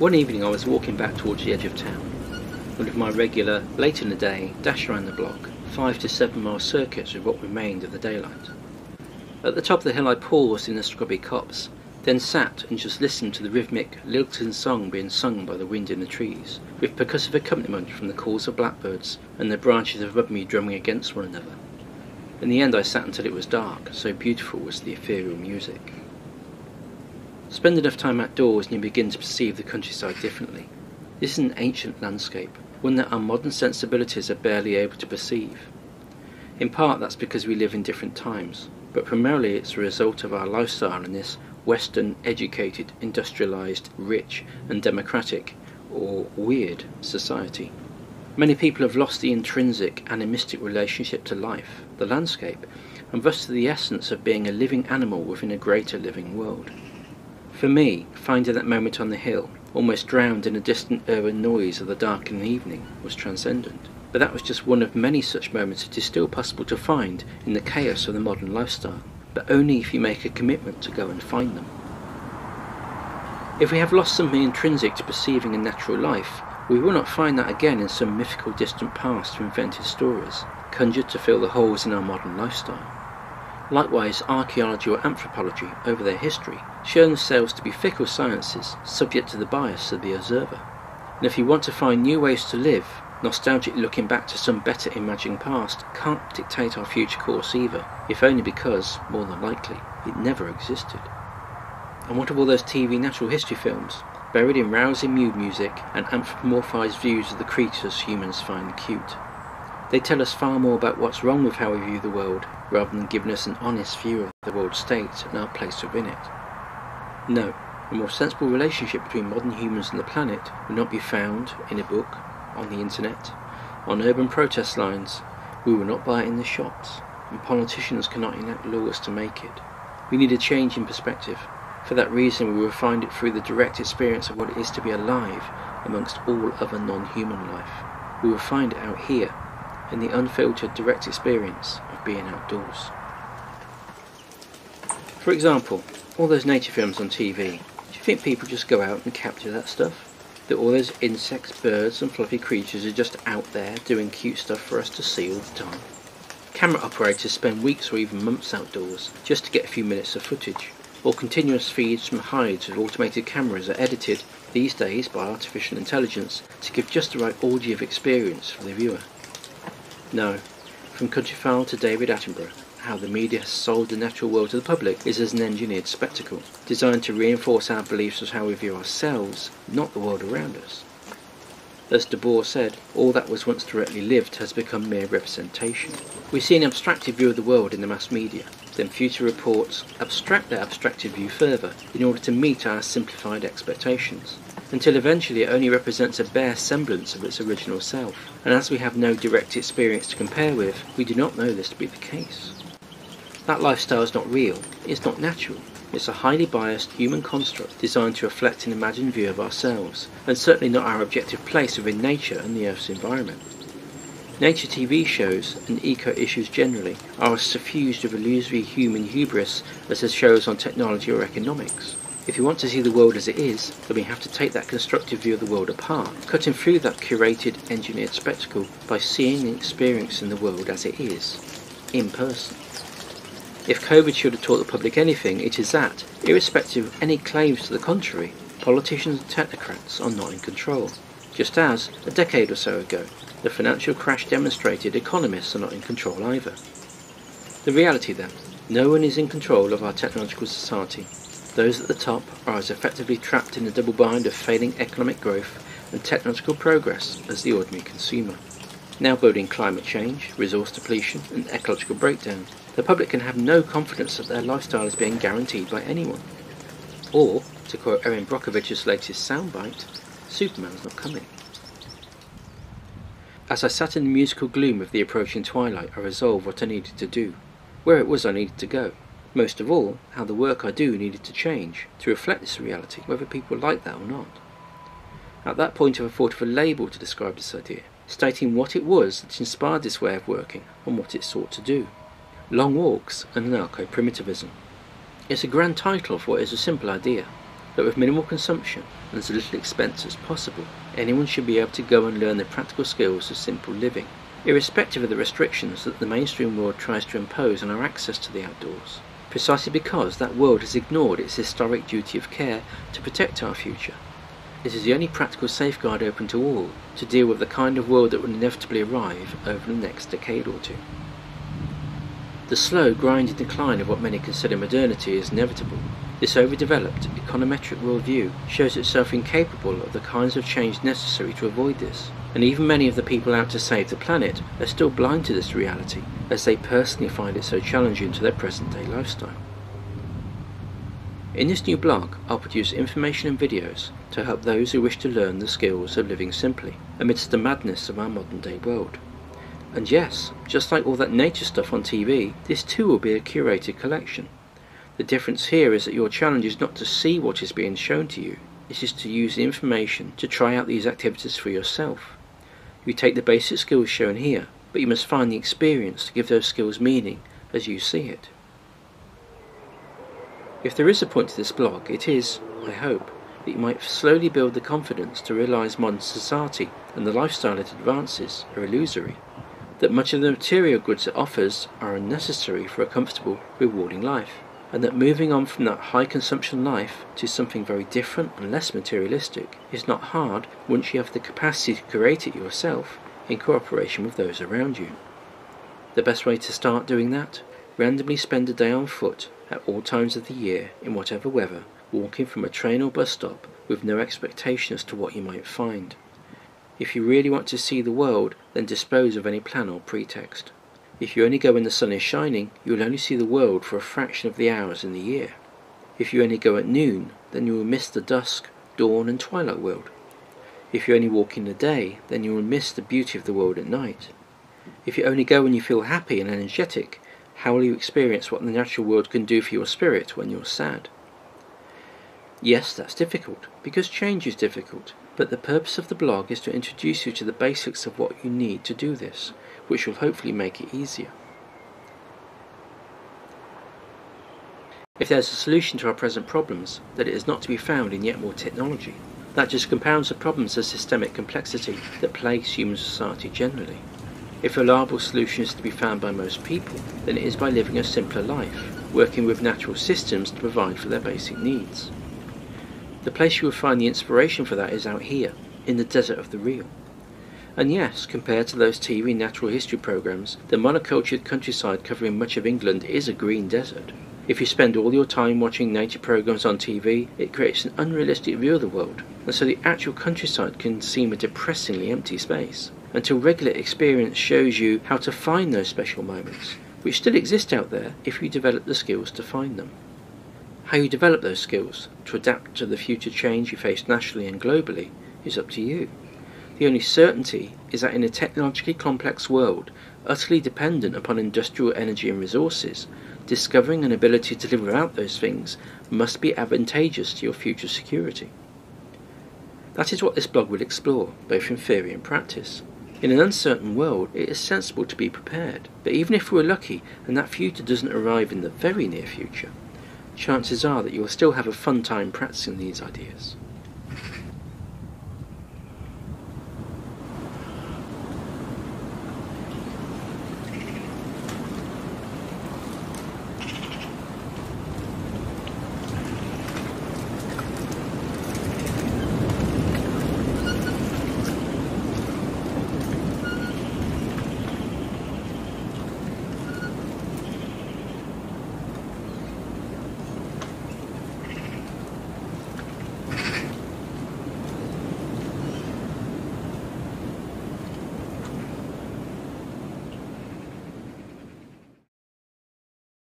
One evening I was walking back towards the edge of town. One of my regular, late in the day, dash around the block, five to seven mile circuits of what remained of the daylight. At the top of the hill I paused in the scrubby copse, then sat and just listened to the rhythmic lilting song being sung by the wind in the trees, with percussive accompaniment from the calls of blackbirds and the branches above me drumming against one another. In the end I sat until it was dark, so beautiful was the ethereal music. Spend enough time outdoors and you begin to perceive the countryside differently. This is an ancient landscape, one that our modern sensibilities are barely able to perceive. In part that's because we live in different times, but primarily it's a result of our lifestyle in this Western, educated, industrialized, rich, and democratic, or weird, society. Many people have lost the intrinsic animistic relationship to life, the landscape, and thus to the essence of being a living animal within a greater living world. For me, finding that moment on the hill, almost drowned in a distant urban noise of the darkening evening, was transcendent. But that was just one of many such moments it is still possible to find in the chaos of the modern lifestyle, but only if you make a commitment to go and find them. If we have lost something intrinsic to perceiving a natural life, we will not find that again in some mythical distant past through invented stories, conjured to fill the holes in our modern lifestyle. Likewise, archaeology or anthropology, over their history, show themselves to be fickle sciences, subject to the bias of the observer. And if you want to find new ways to live, nostalgically looking back to some better imagined past can't dictate our future course either, if only because, more than likely, it never existed. And what of all those TV natural history films, buried in rousing mood music and anthropomorphised views of the creatures humans find cute? They tell us far more about what's wrong with how we view the world, rather than giving us an honest view of the world state and our place within it. No, a more sensible relationship between modern humans and the planet would not be found in a book, on the internet, on urban protest lines. We will not buy it in the shops, and politicians cannot enact laws to make it. We need a change in perspective. For that reason, we will find it through the direct experience of what it is to be alive amongst all other non-human life. We will find it out here in the unfiltered direct experience of being outdoors. For example, all those nature films on TV, do you think people just go out and capture that stuff? That all those insects, birds and fluffy creatures are just out there doing cute stuff for us to see all the time? Camera operators spend weeks or even months outdoors just to get a few minutes of footage, or continuous feeds from hides with automated cameras are edited these days by artificial intelligence to give just the right audio experience for the viewer. No, from Countryfile to David Attenborough, how the media has sold the natural world to the public is as an engineered spectacle, designed to reinforce our beliefs of how we view ourselves, not the world around us. As Debord said, all that was once directly lived has become mere representation. We see an abstracted view of the world in the mass media, then future reports abstract that abstracted view further in order to meet our simplified expectations until eventually it only represents a bare semblance of its original self, and as we have no direct experience to compare with, we do not know this to be the case. That lifestyle is not real, it's not natural, it's a highly biased human construct designed to reflect an imagined view of ourselves, and certainly not our objective place within nature and the Earth's environment. Nature TV shows, and eco issues generally, are as suffused with illusory human hubris as the shows on technology or economics. If you want to see the world as it is, then we have to take that constructive view of the world apart, cutting through that curated, engineered spectacle by seeing and experiencing the world as it is, in person. If COVID should have taught the public anything, it is that, irrespective of any claims to the contrary, politicians and technocrats are not in control. Just as, a decade or so ago, the financial crash demonstrated economists are not in control either. The reality then, no one is in control of our technological society, those at the top are as effectively trapped in the double bind of failing economic growth and technological progress as the ordinary consumer. Now building climate change, resource depletion and ecological breakdown, the public can have no confidence that their lifestyle is being guaranteed by anyone. Or, to quote Erin Brockovich's latest soundbite, Superman's not coming. As I sat in the musical gloom of the approaching twilight, I resolved what I needed to do, where it was I needed to go. Most of all, how the work I do needed to change to reflect this reality, whether people like that or not. At that point I thought of a label to describe this idea, stating what it was that inspired this way of working and what it sought to do. Long walks and anarcho-primitivism. It's a grand title for what is a simple idea. that with minimal consumption and as little expense as possible, anyone should be able to go and learn the practical skills of simple living, irrespective of the restrictions that the mainstream world tries to impose on our access to the outdoors, precisely because that world has ignored its historic duty of care to protect our future. It is the only practical safeguard open to all to deal with the kind of world that will inevitably arrive over the next decade or two. The slow, grinding decline of what many consider modernity is inevitable. This overdeveloped, econometric worldview shows itself incapable of the kinds of change necessary to avoid this, and even many of the people out to save the planet are still blind to this reality, as they personally find it so challenging to their present day lifestyle. In this new blog, I'll produce information and videos to help those who wish to learn the skills of living simply, amidst the madness of our modern day world. And yes, just like all that nature stuff on TV, this too will be a curated collection. The difference here is that your challenge is not to see what is being shown to you, it is to use the information to try out these activities for yourself. You take the basic skills shown here, but you must find the experience to give those skills meaning as you see it. If there is a point to this blog, it is, I hope, that you might slowly build the confidence to realise modern society and the lifestyle it advances are illusory that much of the material goods it offers are unnecessary for a comfortable, rewarding life, and that moving on from that high consumption life to something very different and less materialistic is not hard once you have the capacity to create it yourself in cooperation with those around you. The best way to start doing that? Randomly spend a day on foot at all times of the year in whatever weather, walking from a train or bus stop with no expectation as to what you might find. If you really want to see the world, then dispose of any plan or pretext. If you only go when the sun is shining, you will only see the world for a fraction of the hours in the year. If you only go at noon, then you will miss the dusk, dawn and twilight world. If you only walk in the day, then you will miss the beauty of the world at night. If you only go when you feel happy and energetic, how will you experience what the natural world can do for your spirit when you're sad? Yes, that's difficult, because change is difficult, but the purpose of the blog is to introduce you to the basics of what you need to do this, which will hopefully make it easier. If there's a solution to our present problems, then it is not to be found in yet more technology. That just compounds the problems of systemic complexity that plagues human society generally. If a reliable solution is to be found by most people, then it is by living a simpler life, working with natural systems to provide for their basic needs. The place you will find the inspiration for that is out here, in the desert of the real. And yes, compared to those TV natural history programs, the monocultured countryside covering much of England is a green desert. If you spend all your time watching nature programs on TV, it creates an unrealistic view of the world, and so the actual countryside can seem a depressingly empty space, until regular experience shows you how to find those special moments, which still exist out there if you develop the skills to find them. How you develop those skills to adapt to the future change you face nationally and globally is up to you. The only certainty is that in a technologically complex world, utterly dependent upon industrial energy and resources, discovering an ability to live without those things must be advantageous to your future security. That is what this blog will explore, both in theory and practice. In an uncertain world, it is sensible to be prepared, but even if we're lucky and that future doesn't arrive in the very near future, chances are that you will still have a fun time practicing these ideas.